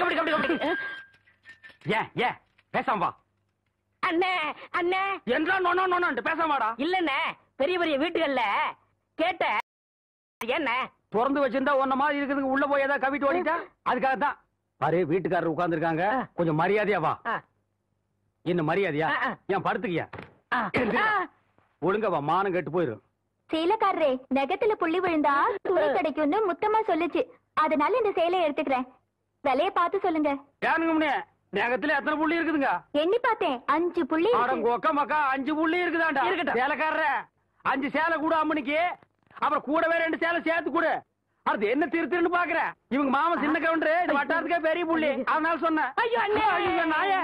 கபடி கபடி கபடி கபடி ஏன் ஏன்? பேசாம வா. அண்ணே அண்ணே. என்றா நொனோ நொனோன்ட்டு பேசாம வாடா. இல்லண்ணே பெரிய பெரிய வீட்டுகள்ல கேட்ட என்ன? திறந்து வச்சிருந்தா உன்ன மாதிரி இருக்குதுங்க உள்ள போய் ஏதாவது கவிட்டு ஓடிட்டா? அதுக்காக தான் பாரு வீட்டுக்காரர் உட்கார்ந்திருக்காங்க. கொஞ்சம் மரியாதையா வா. என்ன மரியாதையா. ஏன் படுத்துக்கியா. ஒழுங்கா வா மானம் கெட்டு போயிரும் சேலக்காரரே நகத்துல புள்ளி விழுந்தா துணி கிடைக்கும்னு முத்தமா சொல்லுச்சு. அதனால இந்த சேலையை எடுத்துக்கிறேன். விலைய பார்த்து சொல்லுங்க. ஏனுங்க முன்னே? நேகத்துல எத்தனை புள்ளி இருக்குதுங்க? எண்ணி பார்த்தேன். அஞ்சு புள்ளி இருக்கு. ஆடம் கொக்க மக்கா அஞ்சு புள்ளி இருக்குதாண்டா? இருக்கட்டும். சேலைக்காரர அஞ்சு சேலை கூட அம்மனிக்கு அப்புறம் கூடவே ரெண்டு சேலை சேர்த்து கொடு. அடுத்து என்ன திரு திருன்னு பாக்குற? இவங்க மாமா சின்ன கவுண்டரு இந்த வட்டாரத்துக்கே பெரிய புள்ளி. அதனால சொன்னேன். ஐயோ, அண்ணே. ஐயோ, நாயே.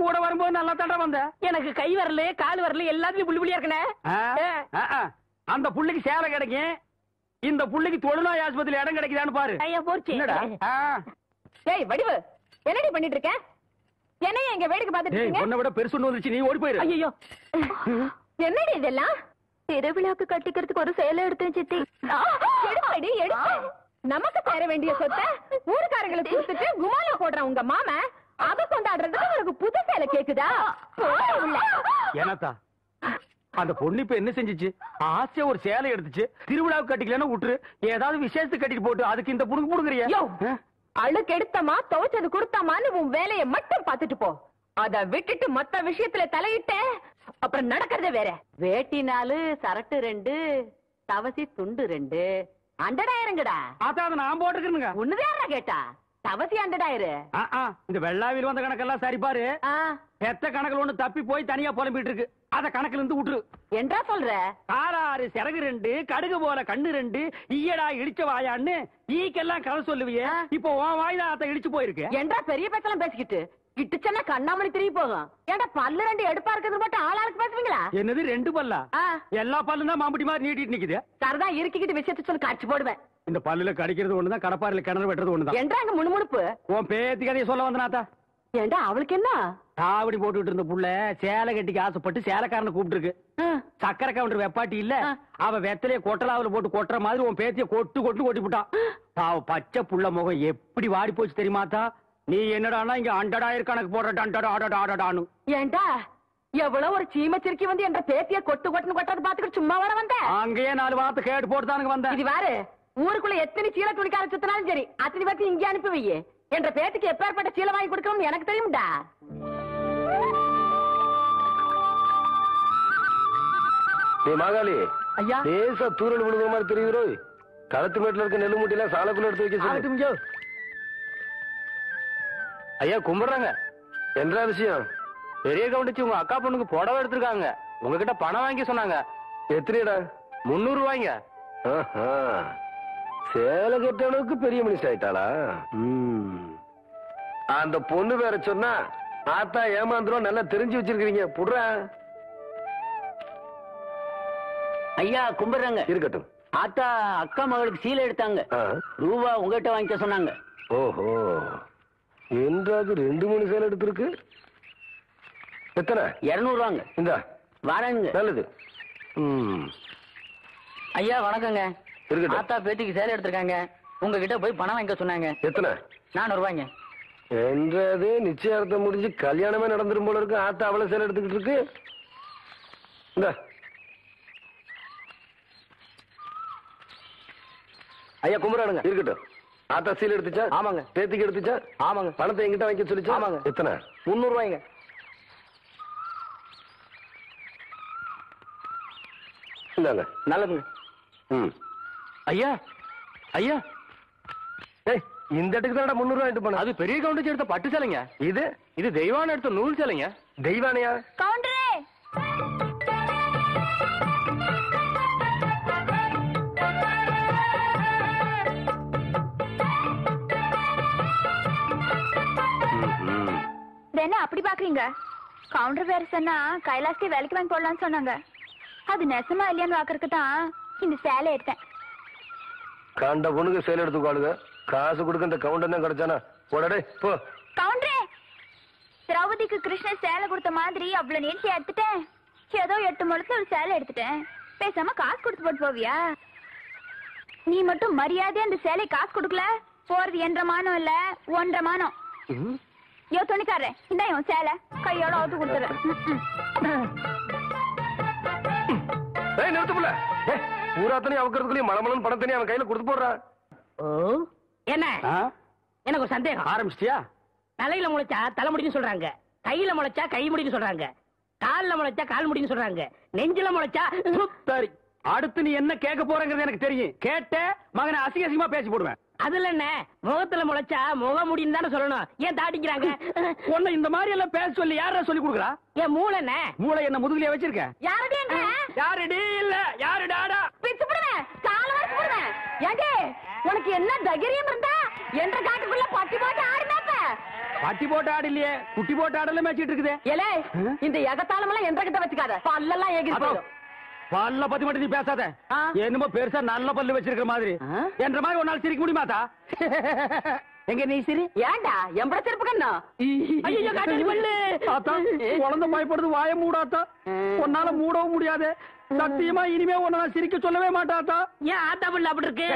கூட வரும்போது நல்லா தண்டை வந்த. எனக்கு கை வரல கால் வரல எல்லாத்துலயும் புள்ளி புள்ளியா இருக்கனே. அந்த புள்ளிக்கு சேலை கிடைக்கும். இந்த புள்ளிக்கு தொழுநோய் ஆஸ்பத்திரி இடம் கிடைக்குதான்னு பாரு. ஐயா போச்சு. ஏய் வடிவு என்னடி பண்ணிட்டு இருக்க என்னைய எங்க வேடிக்கை பார்த்துட்டு ஏய், இருக்கீங்க? உன்னை விட பெருசு ஒண்ணு வந்துச்சு நீ ஓடி போயிரு. ஐயோ என்னடி இதெல்லாம்? திருவிழாக்கு கட்டிக்கிறதுக்கு ஒரு சேலை எடுத்தேன் சித்தி. எடுப்படி எடுப்பு நமக்கு தர வேண்டிய சொத்தை ஊருக்காரங்களுக்கு கொடுத்துட்டு குமாலா போடுறான் உங்க மாமன் அத கொண்டாடுறதுக்கு உனக்கு புது சேலை கேக்குதா. ஏனாத்தா அந்த பொண்ணு இப்ப என்ன செஞ்சுச்சு? ஆசையா ஒரு சேலை எடுத்துச்சு திருவிழாவுக்கு கட்டிக்கலன்னா விட்டுரு. ஏதாவது விசேஷத்துக்கு கட்டிட்டு போட்டு அதுக்கு இந்த புடுங்க புடுங்குறியா? அழுக்கு எடுத்தமா துவைச்சது கொடுத்தமான்னு உன் வேலையை மட்டும் பார்த்துட்டு போ. அத விட்டுட்டு மத்த விஷயத்துல தலையிட்ட அப்புறம் நடக்கிறதே வேற. வேட்டி நாலு சரட்டு ரெண்டு தவசி துண்டு ரெண்டு. அண்டடாயிரங்கடா அதான் அதை நான் போட்டுருக்கணுங்க. ஒண்ணுதான் கேட்டா? தவசி அண்டடாயிரு ஆ, ஆ, இந்த வெள்ளாவில் வந்த கணக்கெல்லாம் சரி பாரு ஆ, எத்த கணக்குல ஒண்ணு தப்பி போய் தனியா புலம்பிட்டு இருக்கு. அத கணக்குல இருந்து விட்டுரு. என்றா சொல்ற? காராறு சிறகு ரெண்டு கடுகு போல கண்ணு ரெண்டு ஈயடா இடிச்ச வாயான்னு ஈக்கெல்லாம் கதை சொல்லுவியே. இப்போ உன் வாயில அத இடிச்சு போயிருக்கு. என்றா பெரிய பேச்செல்லாம் பேசிக்கிட்டு. கிட்டுச்சன்னா கண்ணாமணி திரும்பி போகும். ஏன்டா பல்லு ரெண்டு எடுப்பா இருக்கிறது மட்டும் ஆளாளுக்கு பேசுவீங்களா? என்னது ரெண்டு பல்லா? ஆ, எல்லா பல்லும் தான் மாம்பட்டி மாதிரி நீட்டிட்டு நிக்குது. சரதா இருக்கிக்கிட்டு விஷயத்த சொல்லி காட்சி போடுவேன். இந்த பல்லுல கடிக்கிறது ஒண்ணுதான் கடப்பாரில கிணறு வெட்டுறது ஒண்ணுதான். என்றா அங்க முணுமுணுப்பு? உன் பேத்தி கதையை சொல்ல வந்தனாத்தா ஏண்டா அவளுக்கு என்ன? காவடி போட்டுட்டு இருந்த புள்ள சேலை கட்டிக்கு ஆசைப்பட்டு சேலைக்காரனை கூப்பிட்டு இருக்கு சக்கரை கவுண்டர் வெப்பாட்டி இல்ல. அவ வெத்தலைய கொட்டலாவுல போட்டு கொட்டுற மாதிரி உன் பேத்திய கொட்டு கொட்டு கொட்டி விட்டான் அவ பச்சை புள்ள முகம் எப்படி வாடி போச்சு தெரியுமாத்தா நீ என்னடான்னா இங்க அண்டடாயிரம் கணக்கு போடுற டண்டடா அடடா அடடான்னு ஏண்டா எவ்வளவு ஒரு சீமச்சிருக்கி வந்து என்ற பேத்திய கொட்டு கொட்டுன்னு கொட்டது பாத்துக்கிட்டு சும்மா வர வந்த? அங்கேயே நாலு வார்த்தை கேட்டு போட்டுதானுங்க வந்தேன் இது வாரு ஊருக்குள்ள எத்தனை சீல துணிக்கார சுத்தினாலும் சரி அத்தனை பேர்த்து இங்கே அனுப்பி வையே. என்ற பேத்துக்கு எப்பேற்பட்ட சீலை வாங்கி கொடுக்கணும்னு எனக்கு தெரியும்டா. நீ மாகாளி. ஐயா. லேசா தூரல் விழுகிற மாதிரி தெரியுதோ களத்து மேட்டுல இருக்க நெல்லு மூட்டையில சாலக்குள்ள எடுத்து வைக்க சொல்லு. ஐயா கும்பிடுறாங்க. என்ன விஷயம்? பெரிய கவுண்டிச்சு உங்க அக்கா பொண்ணுக்கு புடவை எடுத்திருக்காங்க. உங்ககிட்ட பணம் வாங்கி சொன்னாங்க. எத்தனைடா முன்னூறு ரூபாய்ங்க. ஆஹா. சேலை கட்ட அளவுக்கு பெரிய மனுஷன் ஆயிட்டாளா ம். அந்த பொண்ணு வேற சொன்னா ஆத்தா ஏமாந்துரும் நல்லா தெரிஞ்சு வச்சிருக்கீங்க புடுறா. ஐயா கும்பிடுறாங்க. இருக்கட்டும். ஆத்தா அக்கா மகளுக்கு சீலை எடுத்தாங்க. ரூபா உங்ககிட்ட வாங்கிக்க சொன்னாங்க. ஓஹோ. என்றாவது ரெண்டு மூணு சேலை எடுத்திருக்கு? எத்தனை? இருநூறு வாங்க இந்தா. வரேங்க நல்லது. ம். ஐயா வணக்கங்க. இருக்கட்டும். ஆத்தா பேத்திக்கு சேலை எடுத்திருக்காங்க. உங்ககிட்ட போய் பணம் வாங்கிக்க சொன்னாங்க. எத்தனை? நானூறு ரூபாய்ங்க என்றது நிச்சயார்த்தம் முடிஞ்சு கல்யாணமே நடந்துரும் போல இருக்கு. ஆத்தா அவளை சேலை எடுத்துக்கிட்டு இருக்கு. இந்த. ஐயா கும்பிடுறானுங்க. இருக்கட்டும். ஆத்தா சீல் எடுத்துச்சா? ஆமாங்க. பேத்திக்கு எடுத்துச்சா? ஆமாங்க. பணத்தை எங்கிட்ட வாங்கி சொல்லிச்சா? ஆமாங்க. எத்தனை? முந்நூறு ரூபாய்ங்க இந்தாங்க. நல்லதுங்க. ம். ஐயா ஐயா. ஏய் இந்த இடத்துக்கு தான் முந்நூறு ரூபாய் போன அது பெரிய கவுண்டிச்சு எடுத்த பட்டு சேலைங்க. இது? இது தெய்வான எடுத்த நூல் சேலைங்க. தெய்வானையா? கவுண்டரே! என்ன அப்படி பாக்குறீங்க? கவுண்டர் வேற சொன்னா கைலாஸ்கே வேலைக்கு வாங்கி போடலாம்னு சொன்னாங்க. அது நெசமா இல்லையான்னு பாக்குறதுக்கு தான் இந்த சேலை எடுத்தேன். கண்ட பொண்ணுக்கு சேலை எடுத்துக்காளுங்க. காசு கொடுக்க இந்த கவுண்டர் தான் கிடைச்சானா? போடடே போ. கவுண்டரே திரௌபதிக்கு கிருஷ்ணர் சேலை கொடுத்த மாதிரி அவ்வளவு நீட்சி எடுத்துட்டேன். ஏதோ எட்டு முழத்துல ஒரு சேலை எடுத்துட்டேன். பேசாம காசு கொடுத்து போட்டு போவியா? நீ மட்டும் மரியாதையா அந்த சேலை காசு கொடுக்கல? போறது என்ற மானம் இல்ல ஒன்றரை மானம். யோ துணிக்காரே இந்த இவன் சேலை கையோட அவுத்து கொடுத்துறேன். ஏய் நிறுத்து புள்ள. ஏய் பூராத்தனையும் அவக்கிறதுக்குள்ளேயும் மலமலன் பணத்தனையும் அவன் கையில கொடுத்து போடுறான் என்ன? எனக்கு ஒரு சந்தேகம். ஆரம்பிச்சிட்டியா? தலையில முளைச்சா தலைமுடின்னு சொல்றாங்க. கையில முளைச்சா கை முடின்னு சொல்றாங்க. கால்ல முளைச்சா கால் முடின்னு சொல்றாங்க. நெஞ்சில முளைச்சா சரி அடுத்து நீ என்ன கேட்க போறங்கிறது எனக்கு தெரியும். கேட்ட மகனை அசிங்க அசிங்கமா பேசி போடுவேன். அதுல என்ன? முகத்துல முளைச்சா முக முடின்னு தானே சொல்லணும். ஏன் தாட்டிக்கிறாங்க உன்னை இந்த மாதிரி எல்லாம் பேச சொல்லி யாரா சொல்லி கொடுக்குறா? என் மூளை என்ன மூளை என்ன முதுகுலயே வச்சிருக்க? யாரடி எங்க யாருடி? இல்ல. யாரு டாடா பிச்சு போடுவேன் கால வரைக்கும் போடுவேன் ஏண்டி உனக்கு என்ன தைரியம் இருந்தா என்ற காட்டுக்குள்ள பட்டி போட்டு ஆடுனாப்ப பட்டி போட்டு ஆடு இல்லையே குட்டி போட்டு ஆடல மேய்ச்சிட்டு இருக்குது. ஏலே இந்த எகத்தாளம் எல்லாம் என்ற கிட்ட வச்சுக்காத. பல்லெல்லாம் ஏகி பல்ல பத்தி மட்டும் நீ பேசாத. என்னமோ பெருசா நல்ல பல்லு வச்சிருக்கிற மாதிரி? என்ற மாதிரி ஒரு நாள் சிரிக்க முடியுமாத்தா எங்க நீ சிரி? ஏண்டா? எம்பட செருப்பு கண்ணா? ஐயோ காட்டடி பல்லு. ஆத்தா குழந்தை பயப்படுது வாய மூடாத்தா. உன்னால மூடவும் முடியாது. சத்தியமா இனிமே உன்னை சிரிக்க சொல்லவே மாட்டாத்தா ஏன் ஆத்தா பல்லு அப்படி இருக்கு?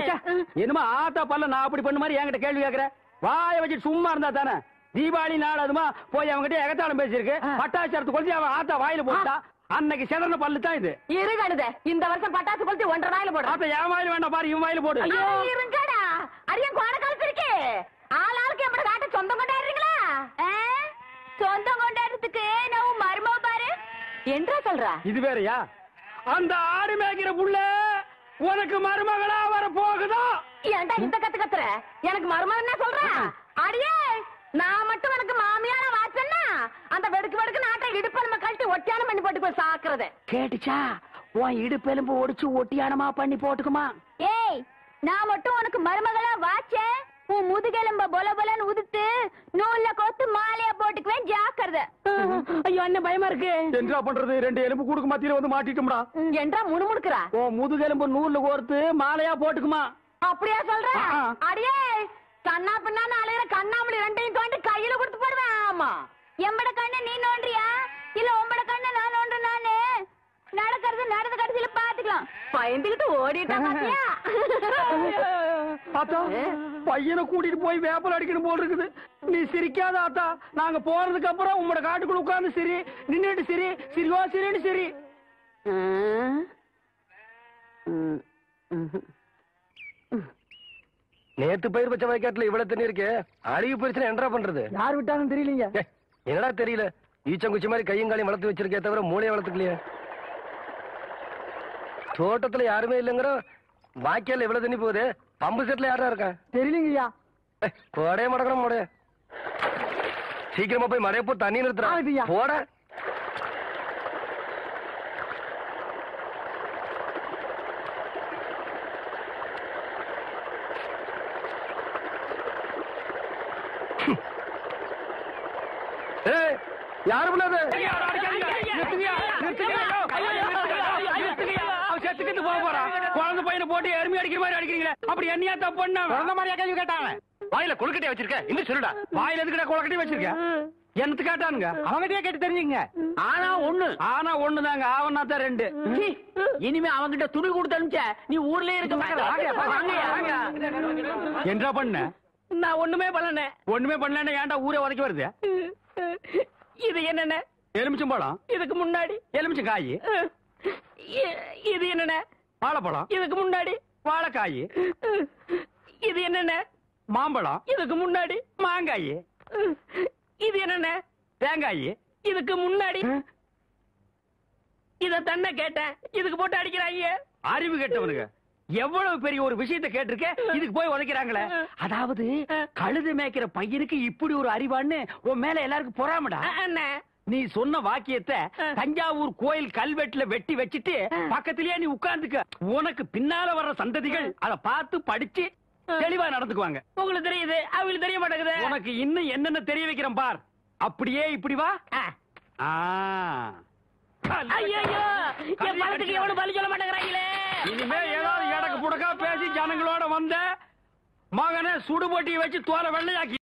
என்னமா ஆத்தா பல்ல நான் அப்படி பண்ண மாதிரி என்கிட்ட கேள்வி கேக்குற? வாய வச்சுட்டு சும்மா இருந்தா தானே? தீபாவளி நாள் அதுமா போய் அவன்கிட்ட எகத்தாளம் பேசியிருக்கு. பட்டாச்சாரத்து கொளுத்தி அவன் ஆத்தா வாயில போட்டா. அன்னைக்கு செதறன பல்லு தான் இது. இரு கழுத இந்த வருஷம் பட்டாசு கொளுத்தி ஒன்றரை வாயில போடுறேன் ஆத்தா என் வாயில வேண்டாம் பாரு இவன் வாயில போடு. இருங்கடா. அரியன் கோண கலத்திருக்கு ஆள் ஆளுக்கு எம்பட காட்ட சொந்தம் கொண்டாடுறீங்களா? சொந்தம் கொண்டாடுறதுக்கு நான் மருமவ பாரு. என்றா சொல்றா? இது வேறயா? அந்த ஆடு மேய்க்கிற புள்ள உனக்கு மருமகளா வர போகுதோ? ஏன்டா இந்த கத்து கத்துற? எனக்கு மருமகன் என்ன சொல்ற? அடியே நான் மட்டும் உனக்கு மாமியார வாச்சன்னா அந்த வெடுக்கு வெடுக்கு நாட்டை இடுப்ப நம்ம கழட்டி ஒட்டியானம் பண்ணி போட்டு போய் சாக்குறது. கேட்டுச்சா? உன் இடுப்பெலும்பு ஒடிச்சு ஒட்டியானமா பண்ணி போட்டுக்குமா? ஏய் நான் மட்டும் உனக்கு மருமகளா வாச்சேன். உன் முதுகெலும்ப பொல பொலன்னு உதுத்து நூல்ல கோத்து மாலையா போட்டுக்குவேன் ஜாக்கிரதை. ஐயோ அண்ணன் பயமா இருக்கு. என்ன பண்றது? ரெண்டு எலும்பு கூடுக்கு மத்தியில வந்து மாட்டிட்டோம்டா. என்றா முணுமுணுக்குறா? உன் முதுகெலும்பு நூல்ல கோர்த்து மாலையா போட்டுக்குமா? அப்படியா சொல்ற. அடியே கண்ணா பின்னான்னு அலையிற கண்ணாமணி ரெண்டையும் தோண்டி கையில கொடுத்து போடுவேன். ஆமா. எம்பட கண்ணு நீ நோண்டுறியா இல்ல உம்பட கண்ணு நான் நோண்டு நானு? நடக்கிறது நடந்த கடைசியில பாத்துக்கலாம். பயந்துகிட்டு ஓடிட்டா பாத்தியா? பையனை கூட்டிட்டு போய் வேப்பல் அடிக்கணும் போல் இருக்குது. நீ சிரிக்காத ஆத்தா. நாங்க போறதுக்கு அப்புறம் உங்களோட காட்டுக்குள்ள உட்கார்ந்து சிரி. நின்னுட்டு சிரி. சிரிவா சிரின்னு சிரி. நேத்து பயிர் வச்ச வயக்காட்டுல இவ்வளவு தண்ணி இருக்கு. அழுகி போயிருச்சுன்னா என்னடா பண்றது? யார் விட்டாங்கன்னு தெரியலீங்க. என்னடா தெரியல? ஈச்சங்குச்சி மாதிரி கையும் காலையும் வளர்த்து வச்சிருக்கே தவிர மூளையை வளர்த்துக்கலையே. தோட்டத்துல யாருமே இல்லைங்கிற வாய்க்கால இவ்வளவு தண்ணி போகுது? பம்பு செட்ல யாரா இருக்கா தெரியலீங்கய்யா. ஏய், போடே மடக்கிறோம் போடே சீக்கிரமா போய் மறைய போ தண்ணி ஆகுதுய்யா. நிறுத்துறா போட. ஏய் யாரு புள்ள அது குழந்தை பையனை போட்டு எருமை அடிக்கிற மாதிரி அடிக்கிறீங்களே. அப்படி என்னையா தப்பு பண்ண? குழந்தை மாதிரியா கேள்வி கேட்டாங்க. வாயில கொழுக்கட்டையா வச்சிருக்க. இன்னும் சொல்லுடா. வாயில எதுக்கிட்ட குளக்கட்டி வச்சிருக்க? என்னத்து கேட்டானுங்க? அவங்ககிட்டயே கேட்டு தெரிஞ்சுங்க ஆனா ஒண்ணு. ஆனா ஒண்ணுதாங்க. ஆவனா தான் ரெண்டு இனிமே அவங்கிட்ட துணி கொடுத்து அனுப்பிச்ச நீ ஊர்லயே இருக்க மாட்டே என்ன பண்ண? நான் ஒண்ணுமே பண்ணல. ஒண்ணுமே பண்ணலன்னா ஏன்டா ஊரே உதைக்க வருது? இது என்னென்ன? எலுமிச்சம்பழம். இதுக்கு முன்னாடி. எலுமிச்சம் காய் இது என்னென்ன? வாழைப்பழம். இதுக்கு முன்னாடி. வாழைக்காய். இது என்னென்ன? மாம்பழம். இதுக்கு முன்னாடி. மாங்காய். இது என்னென்ன? தேங்காய். இதுக்கு முன்னாடி. இத தன்னை கேட்டேன். இதுக்கு போட்டு அடிக்கிறாங்க அறிவு கெட்டவனுங்க. எவ்வளவு பெரிய ஒரு விஷயத்தை கேட்டிருக்க? இதுக்கு போய் உதைக்கிறாங்களே. அதாவது கழுது மேய்க்கிற பையனுக்கு இப்படி ஒரு அறிவான்னு உன் மேல எல்லாருக்கும் பொறாமடா? நீ சொன்ன வாக்கியத்தை தஞ்சாவூர் கோயில் கல்வெட்டுல வெட்டி வச்சிட்டு பக்கத்திலேயே நீ உட்கார்ந்துக்க. உனக்கு பின்னால வர்ற சந்ததிகள் அத பார்த்து படிச்சு தெளிவா நடந்துக்குவாங்க. உங்களுக்கு தெரியுது அவங்களுக்கு தெரிய மாட்டேங்குது. உனக்கு இன்னும் என்னென்ன தெரிய வைக்கிறேன் பார். அப்படியே இப்படி வா. ஐயோ என் பணத்துக்கு எவனும் பலி சொல்ல மாட்டேங்கிறாங்களே. இனிமே ஏதாவது ஜனங்களோட வந்த மகனை சுடுபொட்டி வச்சு தோலை வெள்ளையாக்கி